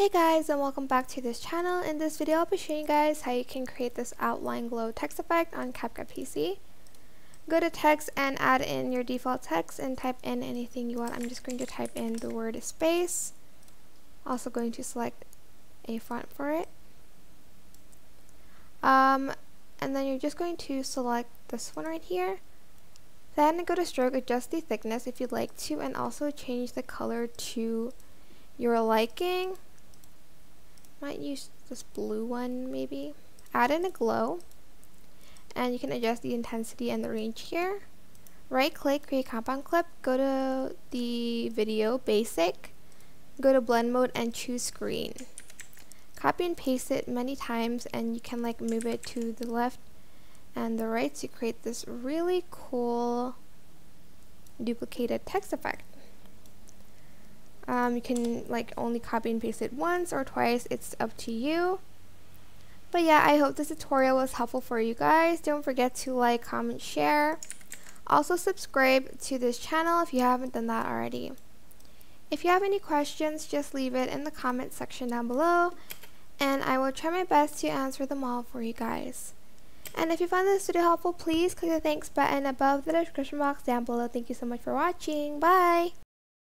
Hey guys and welcome back to this channel. In this video I'll be showing you guys how you can create this outline glow text effect on CapCut PC. Go to text and add in your default text and type in anything you want. I'm just going to type in the word space. Also going to select a font for it. Um, and then you're just going to select this one right here. Then go to stroke, adjust the thickness if you'd like to, and also change the color to your liking. Might use this blue one maybe. Add in a glow. And you can adjust the intensity and the range here. Right click, create compound clip, go to the video, basic, go to blend mode and choose screen. Copy and paste it many times and you can like move it to the left and the right to create this really cool duplicated text effect. Um, you can like only copy and paste it once or twice. It's up to you. But yeah, I hope this tutorial was helpful for you guys. Don't forget to like, comment, share. Also subscribe to this channel if you haven't done that already. If you have any questions, just leave it in the comment section down below and I will try my best to answer them all for you guys. And if you found this video helpful, please click the thanks button above the description box down below. Thank you so much for watching. Bye!